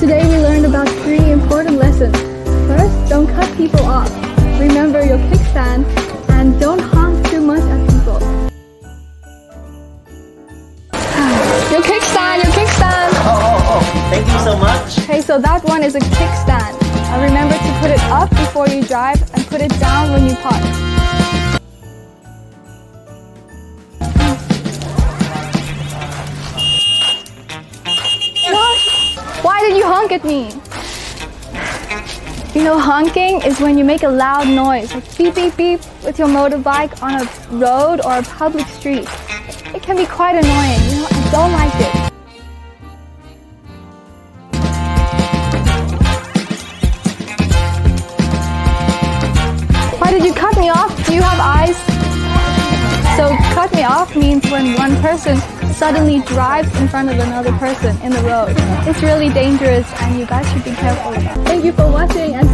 Today we learned about three important lessons. First, don't cut people off. Remember your kickstand and don't honk too much at people. Your kickstand, your kickstand! Oh, oh, oh, thank you so much. Okay, so that one is a kickstand. Uh, remember to put it up before you drive and put it down when you park. You honk at me? You know, honking is when you make a loud noise, like beep, beep, beep, with your motorbike on a road or a public street. It can be quite annoying, you know, I don't like it. Why did you cut me off? Do you have eyes? So cut me off means when one person suddenly drives in front of another person in the road. It's really dangerous and you guys should be careful. Thank you for watching and